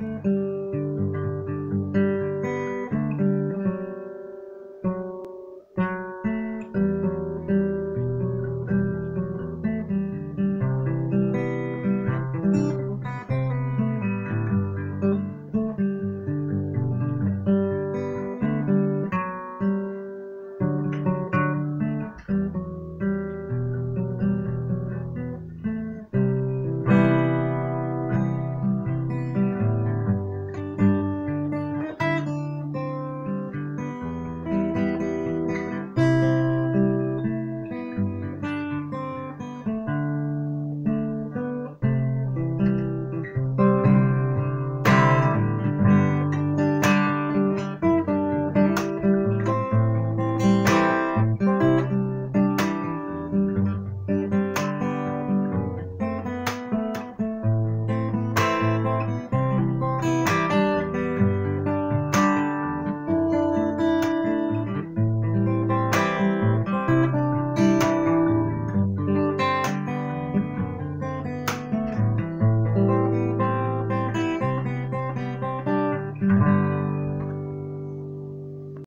Música